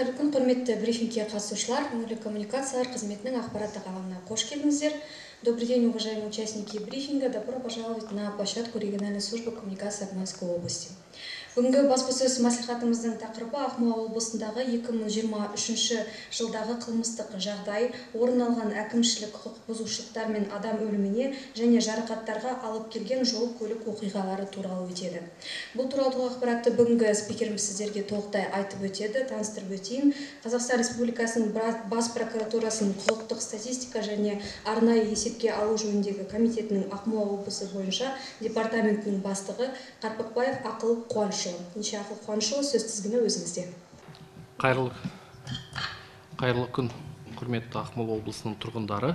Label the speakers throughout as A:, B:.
A: қайырлы күн құрметті брифингке қатысушылар өңірлік коммуникациялар қызметінің ақпараттық алаңына қош келдіңіздер добрый день уважаемые участники брифинга добро пожаловать на площадку региональной службы коммуникации акмолинской области Бүгінгі баспасөз мәслихатымыздың тақырыбы ақмола облысындағы 2023 жылдағы қылмыстық жағдай орын алған әкімшілік құқық бұзушылықтар мен адам өліміне және жарақаттарға алып келген жол көлік оқиғалары туралы өтеді. Бұл туралы толық ақпаратты бүгінгі спикеріміз сіздерге толықтай айтып өтеді таныстырып өтейін. Қазақстан республикасының бас прокуратурасының құқықтық статистика және арнайы есепке алу жөніндегі комитетінің ақмола облысы бойынша департаментінің бастығы қарпықбаев ақыл қуаныш қуанышұлы иншалла қуанышұлы сөз тізгіні өзіңізде
B: қайырлы қайырлы күн құрметті ақмола облысының тұрғындары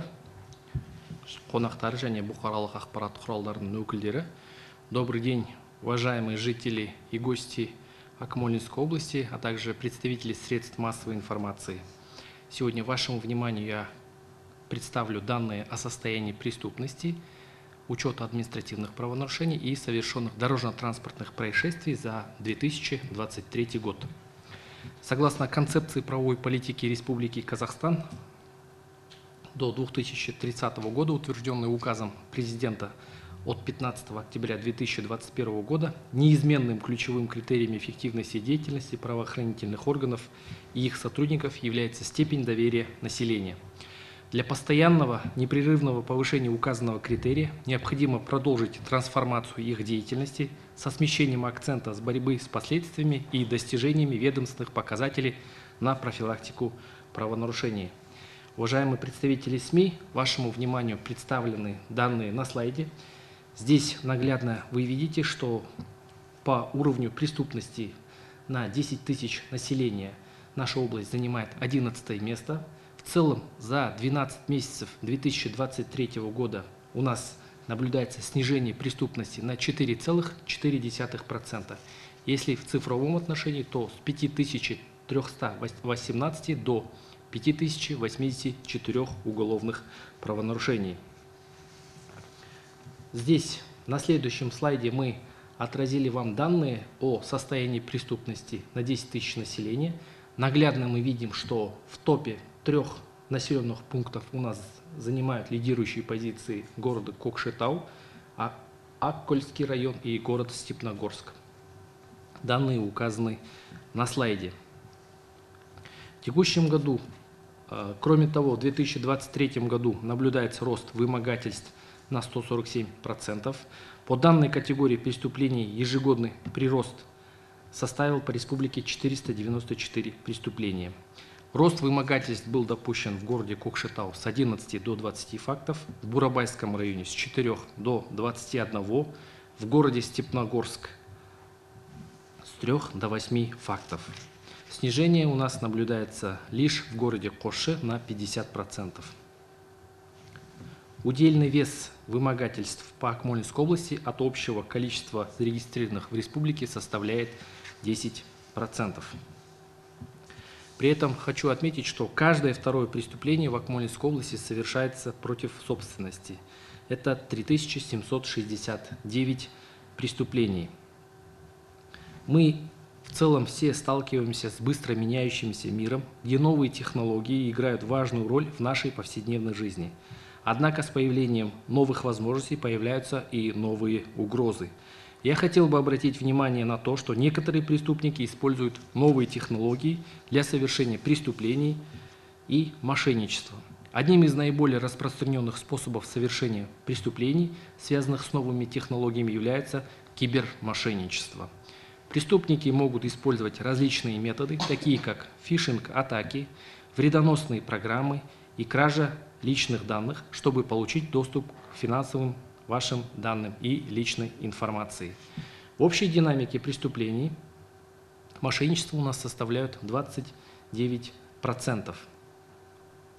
B: қонақтары және бұқаралық ақпарат құралдарының өкілдері добрый день уважаемые жители и гости Акмолинской области, а также представители средств массовой информации. Сегодня вашему вниманию я представлю данные о состоянии преступности – учета административных правонарушений и совершенных дорожно-транспортных происшествий за 2023 год. Согласно концепции правовой политики Республики Казахстан, до 2030 года, утвержденной указом президента от 15 октября 2021 года, неизменным ключевым критерием эффективности деятельности правоохранительных органов и их сотрудников является степень доверия населения – для постоянного непрерывного повышения указанного критерия необходимо продолжить трансформацию их деятельности со смещением акцента с борьбы с последствиями и достижениями ведомственных показателей на профилактику правонарушений. Уважаемые представители СМИ, вашему вниманию представлены данные на слайде. Здесь наглядно вы видите, что по уровню преступности на 10 тысяч населения наша область занимает 11 место – в целом за 12 месяцев 2023 года у нас наблюдается снижение преступности на 4,4%. Если в цифровом отношении, то с 5318 до 5084 уголовных правонарушений. Здесь на следующем слайде мы отразили вам данные о состоянии преступности на 10 тысяч населения. Наглядно мы видим, что в топе трех населенных пунктов у нас занимают лидирующие позиции города Кокшетау, а Аккольский район и город Степногорск. Данные указаны на слайде. В текущем году, э, кроме того, в 2023 году наблюдается рост вымогательств на 147%. По данной категории преступлений ежегодный прирост составил по республике 494 преступления. Рост вымогательств был допущен в городе Кокшетау с 11 до 20 фактов, в Бурабайском районе с 4 до 21, в городе Степногорск с 3 до 8 фактов. Снижение у нас наблюдается лишь в городе Коши на 50%. Удельный вес вымогательств по Акмолинской области от общего количества зарегистрированных в республике составляет 10%. При этом хочу отметить, что каждое второе преступление в Акмолинской области совершается против собственности. Это 3769 преступлений. Мы в целом все сталкиваемся с быстро меняющимся миром, где новые технологии играют важную роль в нашей повседневной жизни. Однако с появлением новых возможностей появляются и новые угрозы – я хотел бы обратить внимание на то, что некоторые преступники используют новые технологии для совершения преступлений и мошенничества. Одним из наиболее распространенных способов совершения преступлений, связанных с новыми технологиями, является кибермошенничество. Преступники могут использовать различные методы, такие как фишинг-атаки, вредоносные программы и кража личных данных, чтобы получить доступ к финансовым вашим данным и личной информации. В общей динамике преступлений мошенничество у нас составляют 29%.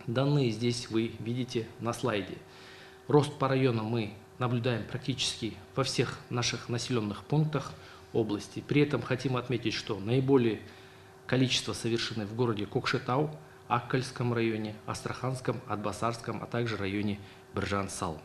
B: Данные здесь вы видите на слайде. Рост по районам мы наблюдаем практически во всех наших населенных пунктах области. При этом хотим отметить, что наиболее количество совершено в городе Кокшетау, Аккальском районе, Астраханском, Атбасарском, а также районе Биржан-Сал.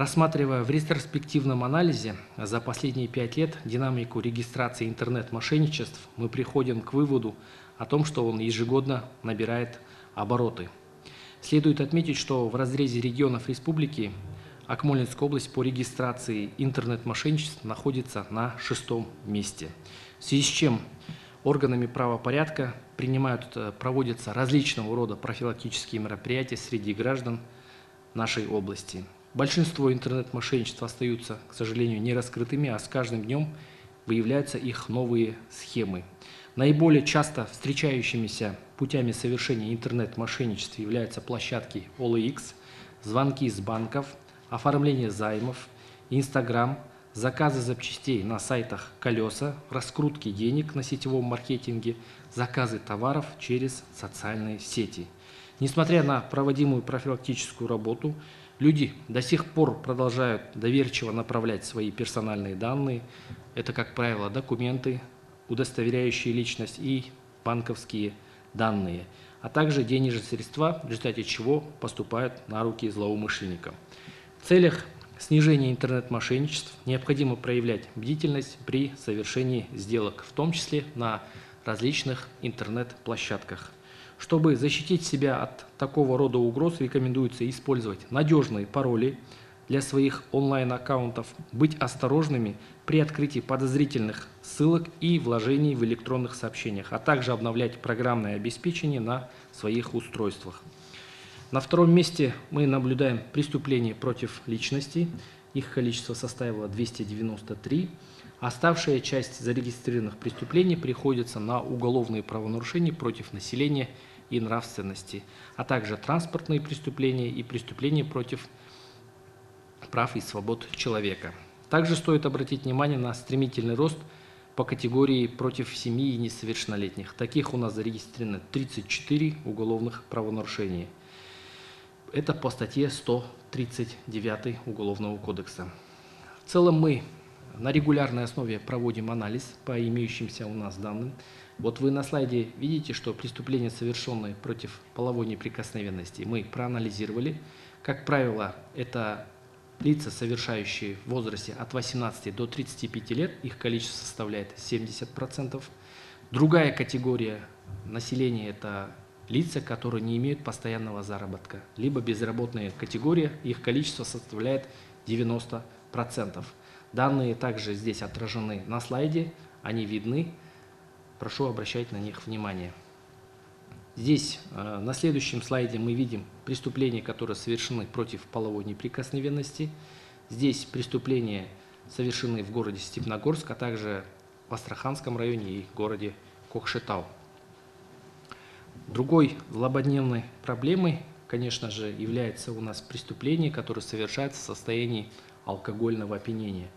B: Рассматривая в ретроспективном анализе за последние пять лет динамику регистрации интернет-мошенничеств, мы приходим к выводу о том, что он ежегодно набирает обороты. Следует отметить, что в разрезе регионов республики Акмолинская область по регистрации интернет-мошенничеств находится на шестом месте. В связи с чем органами правопорядка принимают, э, проводятся различного рода профилактические мероприятия среди граждан нашей области. Большинство интернет-мошенничеств остаются, к сожалению, не раскрытыми, а с каждым днем выявляются их новые схемы. Наиболее часто встречающимися путями совершения интернет-мошенничеств являются площадки OLX, звонки из банков, оформление займов, Инстаграм, заказы запчастей на сайтах «Колеса», раскрутки денег на сетевом маркетинге, заказы товаров через социальные сети. Несмотря на проводимую профилактическую работу, люди до сих пор продолжают доверчиво направлять свои персональные данные. Это, как правило, документы, удостоверяющие личность и банковские данные, а также денежные средства, в результате чего поступают на руки злоумышленникам. В целях снижения интернет-мошенничеств необходимо проявлять бдительность при совершении сделок, в том числе на различных интернет-площадках. Чтобы защитить себя от такого рода угроз, рекомендуется использовать надежные пароли для своих онлайн-аккаунтов, быть осторожными при открытии подозрительных ссылок и вложений в электронных сообщениях, а также обновлять программное обеспечение на своих устройствах. На втором месте мы наблюдаем преступления против личности. Их количество составило 293. Оставшая часть зарегистрированных преступлений приходится на уголовные правонарушения против населения и нравственности, а также транспортные преступления и преступления против прав и свобод человека. Также стоит обратить внимание на стремительный рост по категории против семьи и несовершеннолетних. Таких у нас зарегистрировано 34 уголовных правонарушения – это по статье 139 Уголовного кодекса. В целом мы на регулярной основе проводим анализ по имеющимся у нас данным. Вот вы на слайде видите, что преступления, совершенные против половой неприкосновенности, мы проанализировали. Как правило, это лица, совершающие в возрасте от 18 до 35 лет, их количество составляет 70%. Другая категория населения – это лица, которые не имеют постоянного заработка, либо безработная категория, их количество составляет 90%. Данные также здесь отражены на слайде, они видны. Прошу обращать на них внимание. Здесь э, на следующем слайде мы видим преступления, которые совершены против половой неприкосновенности. Здесь преступления совершены в городе Степногорск, а также в Астраханском районе и городе Кокшетау. Другой злободневной проблемой, конечно же, является у нас преступление, которое совершается в состоянии алкогольного опьянения.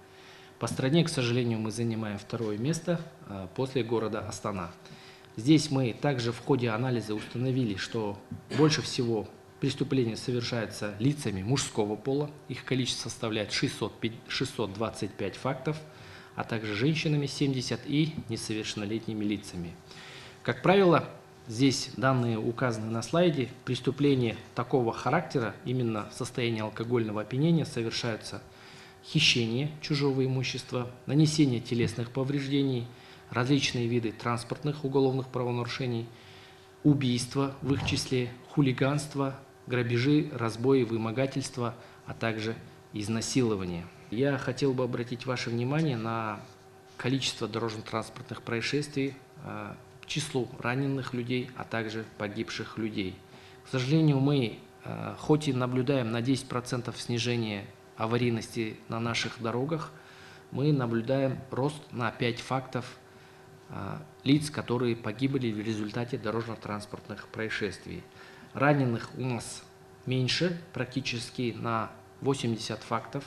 B: По стране, к сожалению, мы занимаем второе место а, после города Астана. Здесь мы также в ходе анализа установили, что больше всего преступления совершаются лицами мужского пола, их количество составляет 600, 625 фактов, а также женщинами 70 и несовершеннолетними лицами. Как правило, Здесь данные указаны на слайде. Преступления такого характера, именно в состоянии алкогольного опьянения, совершаются хищение чужого имущества, нанесение телесных повреждений, различные виды транспортных уголовных правонарушений, убийства, в их числе хулиганство, грабежи, разбои, вымогательства, а также изнасилование. Я хотел бы обратить ваше внимание на количество дорожно-транспортных происшествий а, числу раненых людей, а также погибших людей. К сожалению, мы, э, хоть и наблюдаем на 10% снижение аварийности на наших дорогах, мы наблюдаем рост на 5 фактов э, лиц, которые погибли в результате дорожно-транспортных происшествий. Раненых у нас меньше, практически на 80 фактов.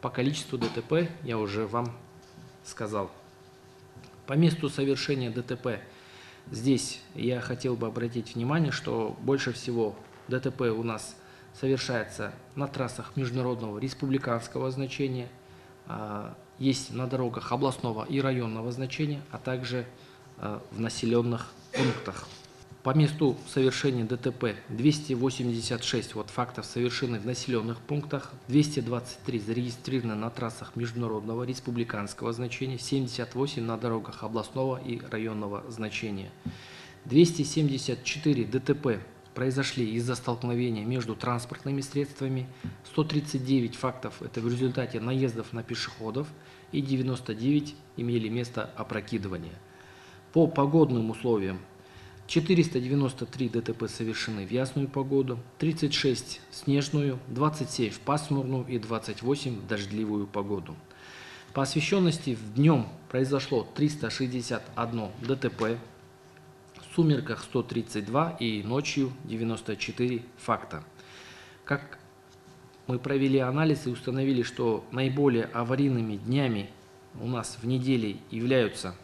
B: По количеству ДТП я уже вам сказал. По месту совершения ДТП Здесь я хотел бы обратить внимание, что больше всего ДТП у нас совершается на трассах международного республиканского значения, а, есть на дорогах областного и районного значения, а также а, в населенных пунктах. по месту совершения ДТП 286 вот фактов совершены в населенных пунктах, 223 зарегистрированы на трассах международного республиканского значения, 78 на дорогах областного и районного значения. 274 ДТП произошли из-за столкновения между транспортными средствами, 139 фактов это в результате наездов на пешеходов и 99 имели место опрокидывания. По погодным условиям 493 ДТП совершены в ясную погоду, 36 в снежную, 27 в пасмурную и 28 в дождливую погоду. По освещенности в днем произошло 361 ДТП, сумерках 132 и ночью 94 факта. Как мы провели анализ и установили, что наиболее аварийными днями у нас в неделе являются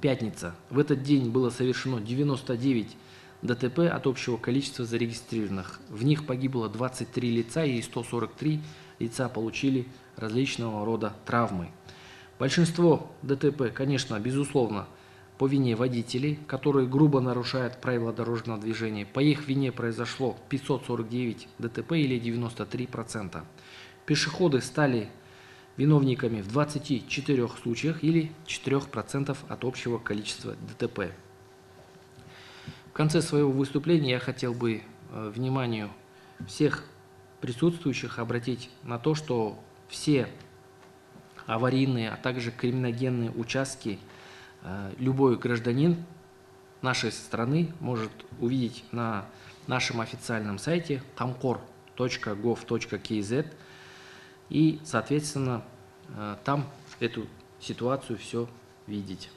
B: пятница. В этот день было совершено 99 ДТП от общего количества зарегистрированных. В них погибло 23 лица и 143 лица получили различного рода травмы. Большинство ДТП, конечно, безусловно, по вине водителей, которые грубо нарушают правила дорожного движения. По их вине произошло 549 ДТП или 93%. Пешеходы стали виновниками в 24 случаях или 4% от общего количества ДТП. В конце своего выступления я хотел бы э, вниманию всех присутствующих обратить на то, что все аварийные, а также криминогенные участки любой гражданин нашей страны может увидеть на нашем официальном сайте kamkor.gov.kz и, соответственно, э, там эту ситуацию все видеть.